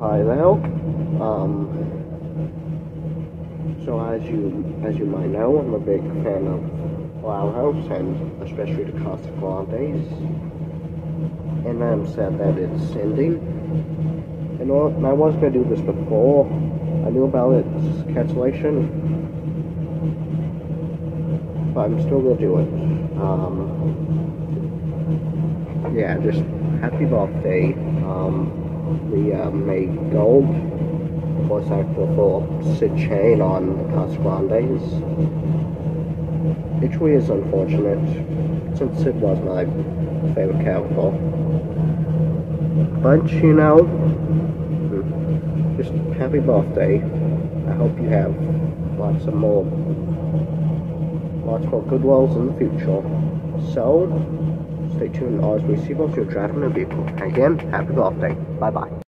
Hi there. Um, so as you as you might know, I'm a big fan of Wild House and especially the classic lattes. And I'm sad that it's ending. And I was gonna do this before I knew about its cancellation, but I'm still gonna do it. Um, yeah, just happy birthday. Um, we uh, made gold actor for Sid Chain on Grandes. It really is unfortunate, since Sid was my favorite character. But, you know, just happy birthday. I hope you have lots of more, lots more good wells in the future. So, stay tuned as we see what you're driving a vehicle. Again, happy birthday. Bye-bye.